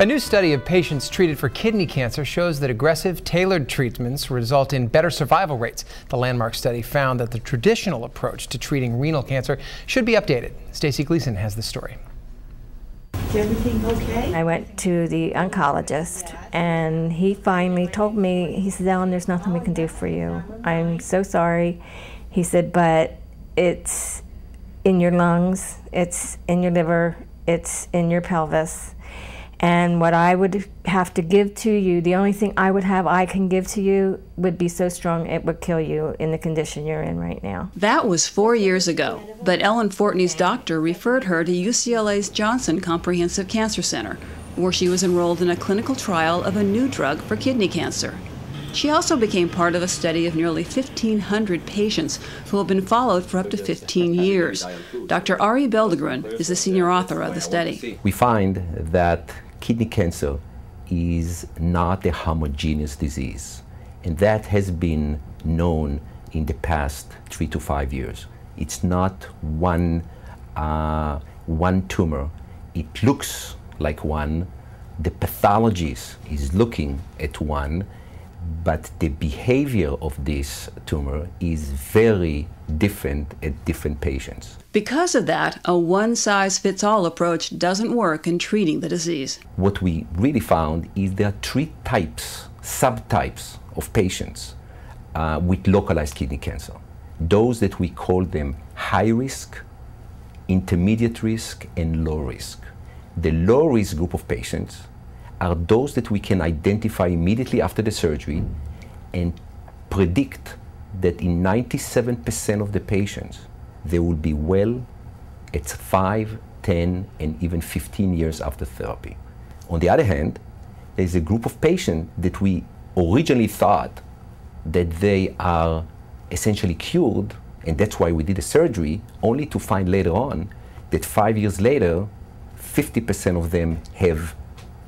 A new study of patients treated for kidney cancer shows that aggressive, tailored treatments result in better survival rates. The landmark study found that the traditional approach to treating renal cancer should be updated. Stacy Gleason has the story. Is everything okay? I went to the oncologist and he finally told me, he said, Ellen, there's nothing we can do for you. I'm so sorry. He said, but it's in your lungs, it's in your liver, it's in your pelvis. And what I would have to give to you, the only thing I would have I can give to you would be so strong it would kill you in the condition you're in right now. That was four years ago, but Ellen Fortney's doctor referred her to UCLA's Jonsson Comprehensive Cancer Center, where she was enrolled in a clinical trial of a new drug for kidney cancer. She also became part of a study of nearly 1,500 patients who have been followed for up to 15 years. Dr. Arie Belldegrun is the senior author of the study. We find that kidney cancer is not a homogeneous disease, and that has been known in the past three to five years. It's not one, uh, one tumor. It looks like one. The pathologist is looking at one, but the behavior of this tumor is very different at different patients. Because of that, a one size fits all approach doesn't work in treating the disease. What we really found is there are three types, subtypes of patients uh, with localized kidney cancer. Those that we call them high risk, intermediate risk, and low risk. The low risk group of patients are those that we can identify immediately after the surgery and predict that in 97% of the patients, they will be well at 5, 10, and even 15 years after therapy. On the other hand, there's a group of patients that we originally thought that they are essentially cured, and that's why we did a surgery, only to find later on that five years later, 50% of them have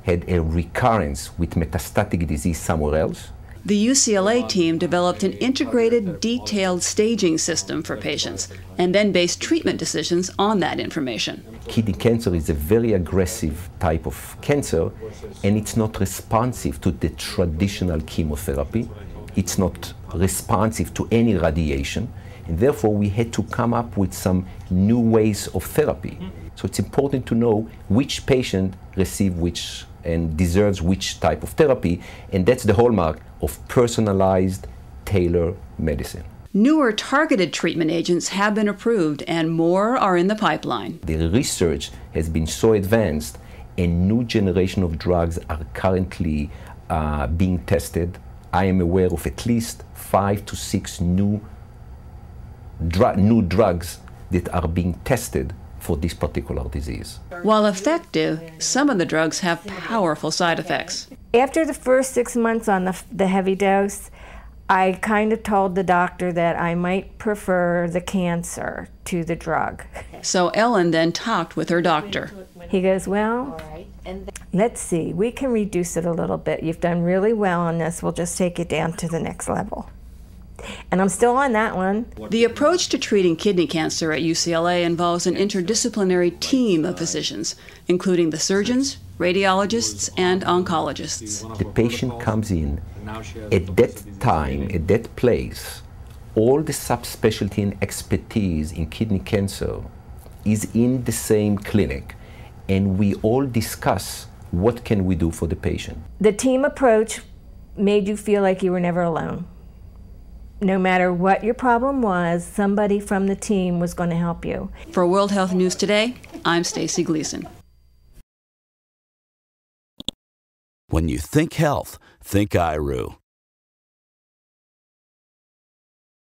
had a recurrence with metastatic disease somewhere else. The UCLA team developed an integrated, detailed staging system for patients and then based treatment decisions on that information. Kidney cancer is a very aggressive type of cancer and it's not responsive to the traditional chemotherapy. It's not responsive to any radiation and therefore we had to come up with some new ways of therapy. So it's important to know which patient receive which and deserves which type of therapy, and that's the hallmark of personalized, tailor medicine. Newer targeted treatment agents have been approved, and more are in the pipeline. The research has been so advanced, a new generation of drugs are currently uh, being tested. I am aware of at least five to six new, dr- new drugs that are being tested for this particular disease. While effective, some of the drugs have powerful side effects. After the first six months on the, the heavy dose, I kind of told the doctor that I might prefer the cancer to the drug. So Ellen then talked with her doctor. He goes, Well, let's see, we can reduce it a little bit. You've done really well on this. We'll just take it down to the next level. And I'm still on that one. The approach to treating kidney cancer at UCLA involves an interdisciplinary team of physicians, including the surgeons, radiologists, and oncologists. The patient comes in at that time, at that place, all the subspecialty and expertise in kidney cancer is in the same clinic, and we all discuss what can we do for the patient. The team approach made you feel like you were never alone no matter what your problem was, somebody from the team was going to help you. For World Health News Today, I'm Stacy Gleason. When you think health, think eyeroo.